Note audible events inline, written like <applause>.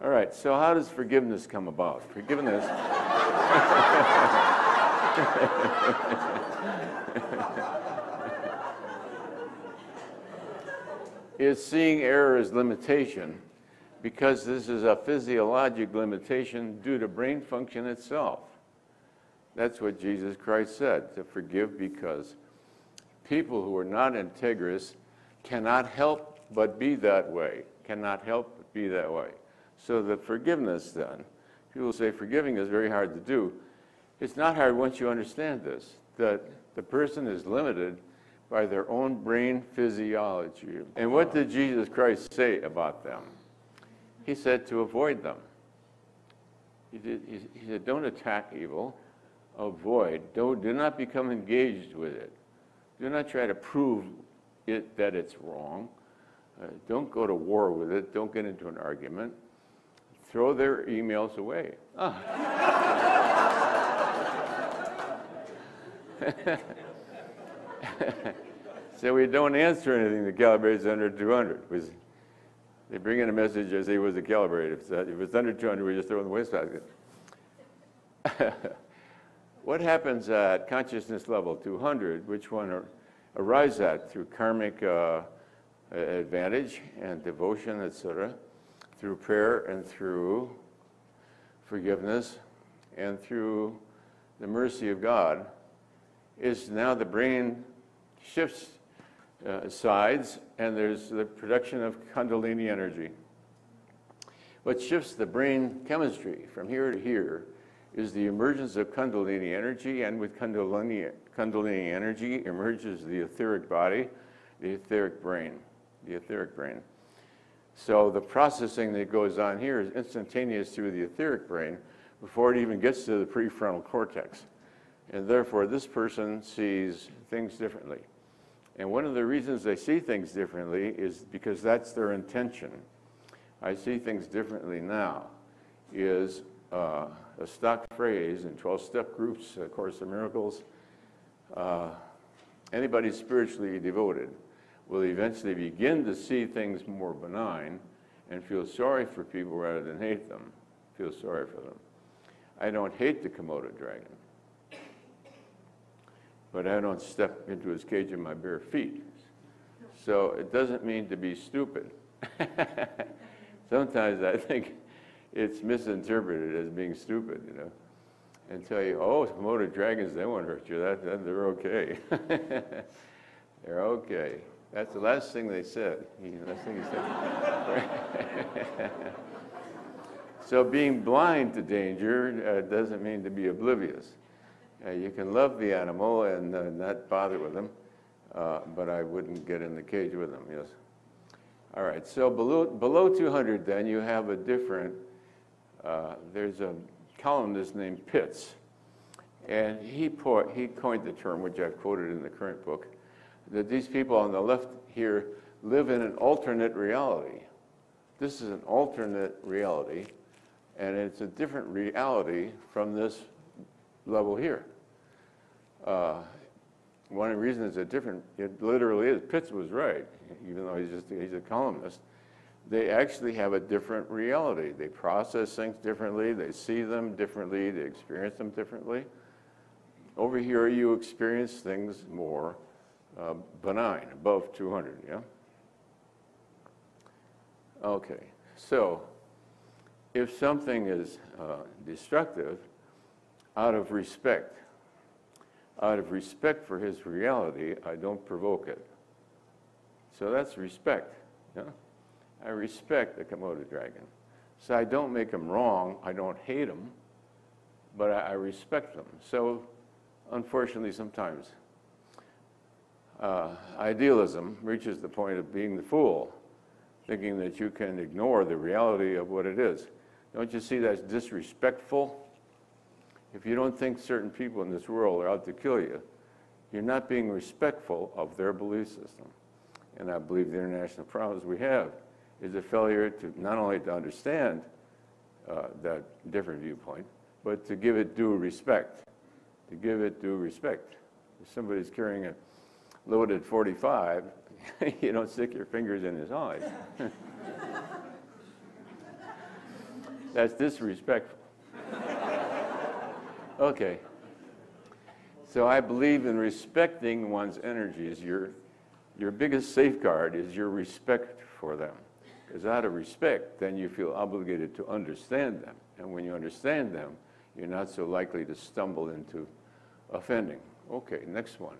All right, so how does forgiveness come about? Forgiveness. is seeing error as limitation because this is a physiologic limitation due to brain function itself. That's what Jesus Christ said to forgive because people who are not integrous cannot help but be that way, cannot help but be that way. So the forgiveness then, people say forgiving is very hard to do. It's not hard once you understand this, that the person is limited by their own brain physiology. And what did Jesus Christ say about them? He said to avoid them. He, did, he, he said, don't attack evil, avoid. Don't, do not become engaged with it. Do not try to prove it that it's wrong. Uh, don't go to war with it. Don't get into an argument. Throw their emails away. Ah. <laughs> so we don't answer anything that calibrates under 200. They bring in a message as he was a calibrated. If, if it's under 200, we just throw it in the wastebasket. <laughs> what happens at consciousness level 200, which one arrives at through karmic uh, advantage and devotion, etc., through prayer and through forgiveness and through the mercy of God, is now the brain shifts uh, sides and there's the production of Kundalini energy. What shifts the brain chemistry from here to here is the emergence of Kundalini energy, and with Kundalini, Kundalini energy emerges the etheric body, the etheric brain, the etheric brain. So the processing that goes on here is instantaneous through the etheric brain before it even gets to the prefrontal cortex. And therefore, this person sees things differently. And one of the reasons they see things differently is because that's their intention. I see things differently now is uh, a stock phrase in 12 step groups, A Course of Miracles. Uh, anybody spiritually devoted will eventually begin to see things more benign and feel sorry for people rather than hate them, feel sorry for them. I don't hate the Komodo dragon but I don't step into his cage in my bare feet. So it doesn't mean to be stupid. <laughs> Sometimes I think it's misinterpreted as being stupid, you know, and tell you, oh, Komodo dragons, they won't hurt you. That, that they're okay. <laughs> they're okay. That's the last thing they said. <laughs> The last thing he said. <laughs> so being blind to danger uh, doesn't mean to be oblivious. Uh, you can love the animal and uh, not bother with them, uh, but I wouldn't get in the cage with them, yes. All right, so below, below 200 then you have a different, uh, there's a columnist named Pitts, and he, he coined the term, which I've quoted in the current book, that these people on the left here live in an alternate reality. This is an alternate reality, and it's a different reality from this level here. Uh, one of the reasons it's different, it literally is, Pitts was right, even though he's just he's a columnist. They actually have a different reality. They process things differently, they see them differently, they experience them differently. Over here, you experience things more uh, benign, above 200, yeah? Okay, so if something is uh, destructive, out of respect. Out of respect for his reality, I don't provoke it. So that's respect. Yeah? I respect the Komodo dragon. So I don't make him wrong, I don't hate him, but I, I respect them. So unfortunately, sometimes uh, idealism reaches the point of being the fool, thinking that you can ignore the reality of what it is. Don't you see that's disrespectful? If you don't think certain people in this world are out to kill you, you're not being respectful of their belief system. And I believe the international problems we have is a failure to not only to understand uh, that different viewpoint, but to give it due respect. To give it due respect. If somebody's carrying a loaded 45, <laughs> you don't stick your fingers in his eyes. <laughs> That's disrespectful. <laughs> Okay. So I believe in respecting one's energies. Your, your biggest safeguard is your respect for them. Because out of respect, then you feel obligated to understand them. And when you understand them, you're not so likely to stumble into offending. Okay, next one.